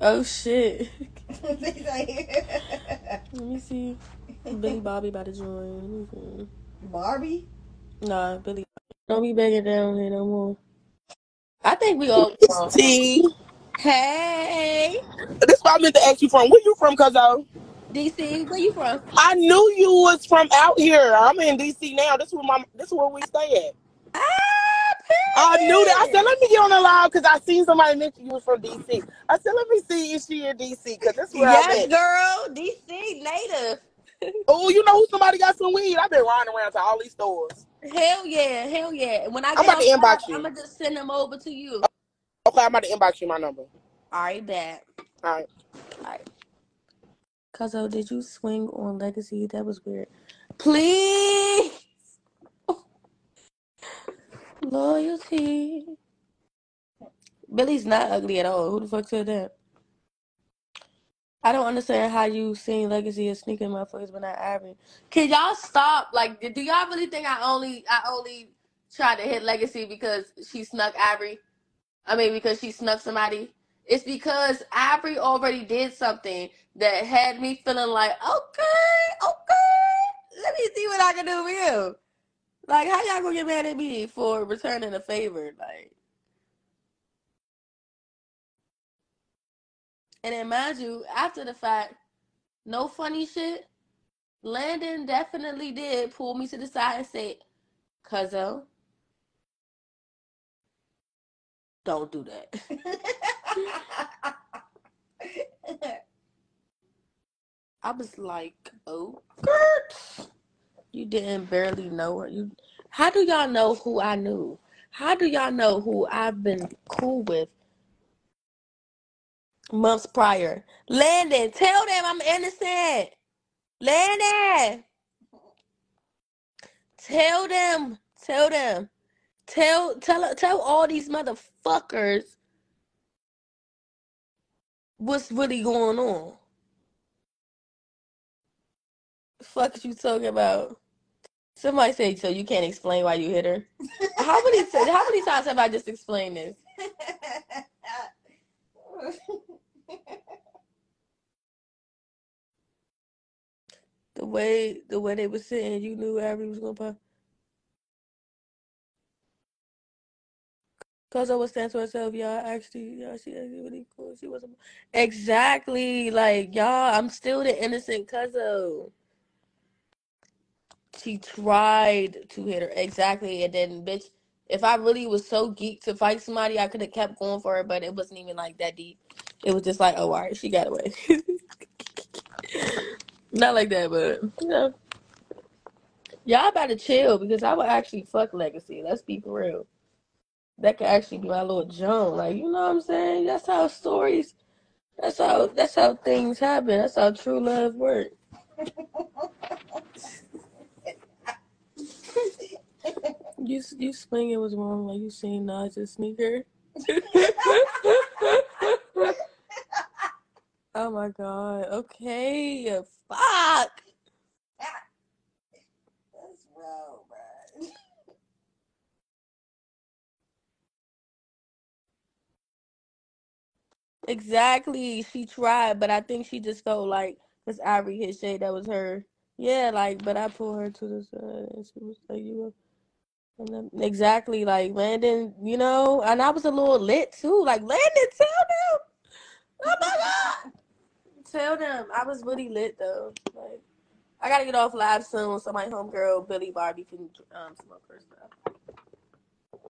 Oh shit. Let me see. Billy Bobby about to join. Barbie? Nah, Billy. Don't be begging down here no more. I think we all. T. Hey, This is what I meant to ask you from. Where you from, Cuzzo? DC. Where you from? I knew you was from out here. I'm in DC now. This is where my this is where we stay at. Ah, I knew that. I said, let me get on the live because I seen somebody mention you was from DC. I said, let me see if she in DC because this is where I'm Yes, girl. DC native. Oh, you know who somebody got some weed? I've been riding around to all these stores. Hell yeah, hell yeah. When I I'm get about to inbox you. I'm gonna just send them over to you. Okay, I'm about to inbox you my number. All right, bad. All right. All right. Cuzzo, did you swing on Legacy? That was weird. Please. Loyalty. Billy's not ugly at all. Who the fuck said that? I don't understand how you seen Legacy as sneaking motherfuckers but not Ivory. Can y'all stop? Like, do y'all really think I only I only tried to hit Legacy because she snuck Ivory? I mean, because she snuck somebody. It's because Ivory already did something that had me feeling like, okay, okay, let me see what I can do for you. Like, how y'all gonna get mad at me for returning a favor? Like, and then mind you, after the fact, no funny shit. Landon definitely did pull me to the side and say, "Cuzzo, don't do that." I was like, "Oh, Gert, you didn't barely know her. You, how do y'all know who I knew? How do y'all know who I've been cool with months prior? Landon, tell them I'm innocent. Landon, tell them, tell them, tell tell tell all these motherfuckers what's really going on. Fuck you talking about? Somebody said so you can't explain why you hit her. How many how many times have I just explained this? The way the way they were sitting, you knew Abby was gonna pop. Cause I was saying to herself, y'all actually, y'all, she actually really cool. She wasn't exactly like y'all. I'm still the innocent cousin. She tried to hit her exactly, and then bitch. If I really was so geeked to fight somebody, I could have kept going for her, but it wasn't even like that deep. It was just like, oh, all right, she got away. Not like that, but you know, y'all about to chill because I would actually fuck Legacy. Let's be real. That could actually be my little Joan. Like, you know what I'm saying? That's how stories. That's how. That's how things happen. That's how true love works. You you it was wrong. Like you seen Naj's sneaker. oh my god. Okay. Fuck. That's wrong, bro. Exactly. She tried, but I think she just felt like because Ivory hit shade, that was her. Yeah, like, but I pulled her to the side and she was like, you were. Exactly, like Landon, you know, and I was a little lit too. Like Landon, tell them. Oh my god, tell them I was really lit though. Like I gotta get off live soon so my homegirl Billy Barbie can um smoke her stuff.